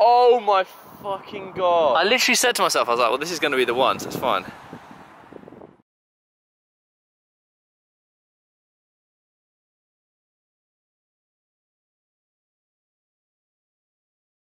Oh my fucking god. I literally said to myself, I was like, well, this is going to be the one, so it's fine.